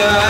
야.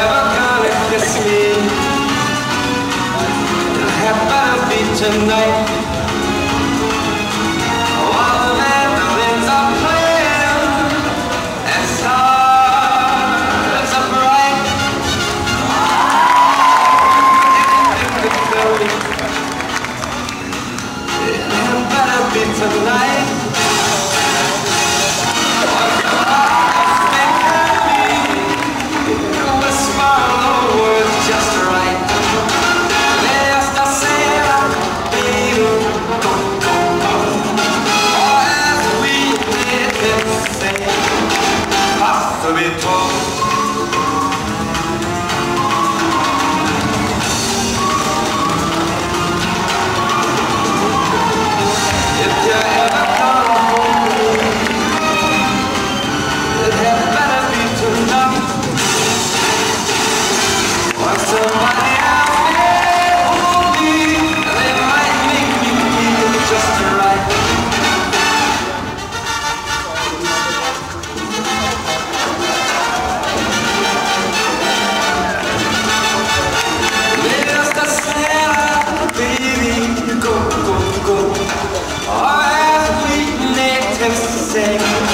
내